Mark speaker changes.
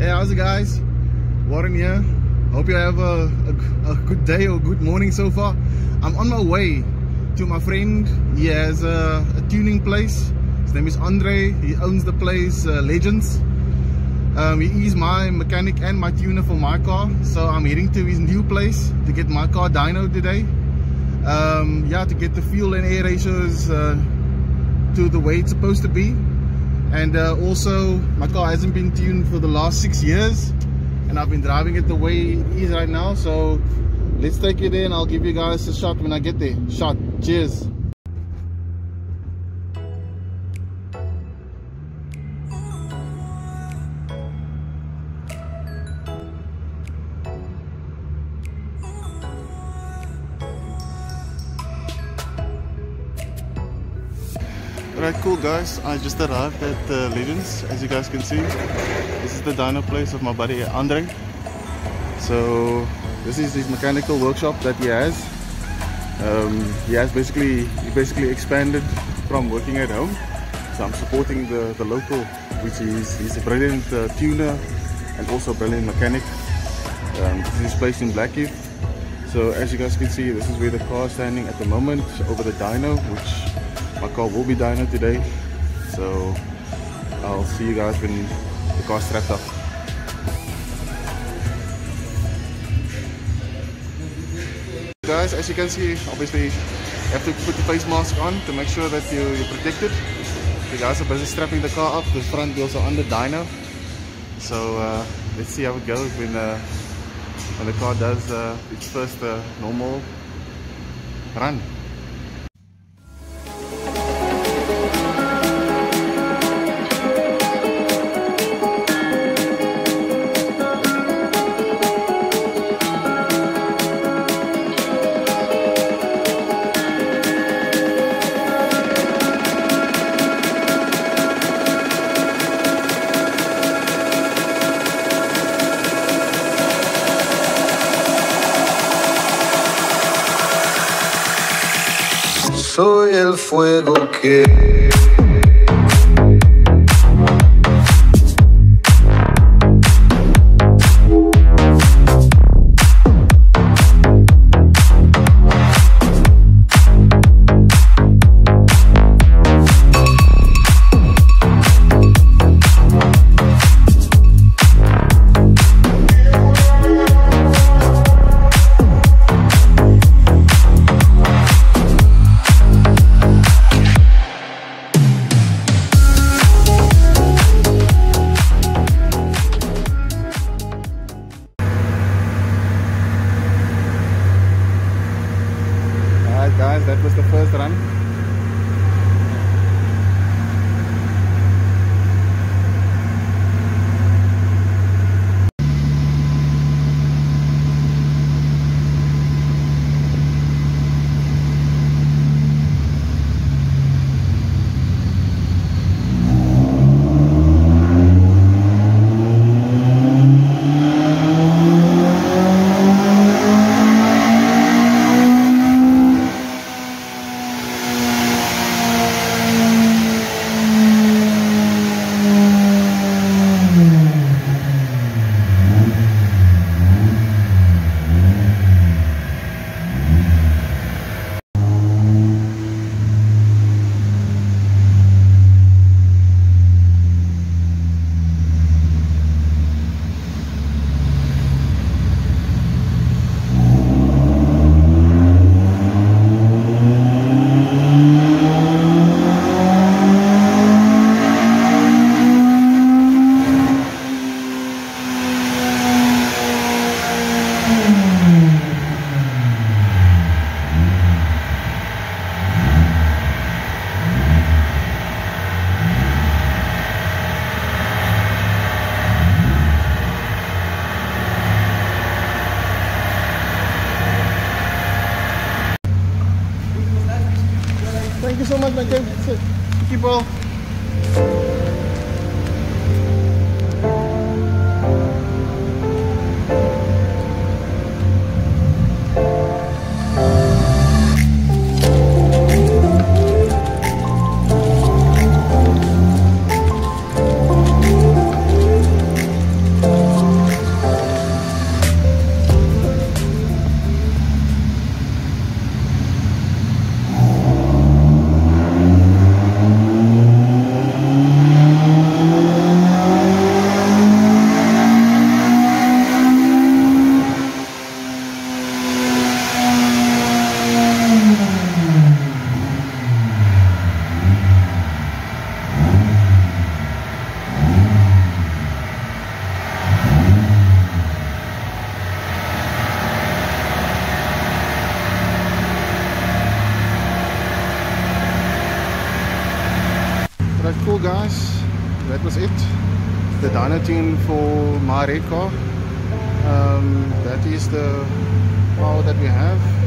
Speaker 1: Hey, how's it guys? Warren here. Hope you have a, a, a, good day or good morning so far. I'm on my way to my friend. He has a, a tuning place. His name is Andre. He owns the place uh, Legends. Um, he is my mechanic and my tuner for my car. So I'm heading to his new place to get my car dyno today. Um, yeah, to get the fuel and air ratios uh, to the way it's supposed to be and uh, also my car hasn't been tuned for the last six years and I've been driving it the way it is right now so let's take it in. I'll give you guys a shot when I get there. Shot. Cheers Alright, cool guys. I just arrived at uh, Legends, as you guys can see. This is the dyno place of my buddy Andre. So this is his mechanical workshop that he has. Um, he has basically he basically expanded from working at home. So I'm supporting the, the local, which is he's a brilliant uh, tuner and also a brilliant mechanic. Um, this is his place in Blackheath. So as you guys can see, this is where the car is standing at the moment over the dyno, which my car will be dyno today. So I'll see you guys when the car's strapped up. Guys as you can see obviously you have to put the face mask on to make sure that you, you're protected. The guys are busy strapping the car up the front wheels are on the dyno. So uh, let's see how it goes when uh, when the car does uh, its first uh, normal run
Speaker 2: soy el fuego que
Speaker 1: that was the first run so much, my that was it. The Dynatune for my red car um, that is the power that we have.